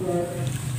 Amém.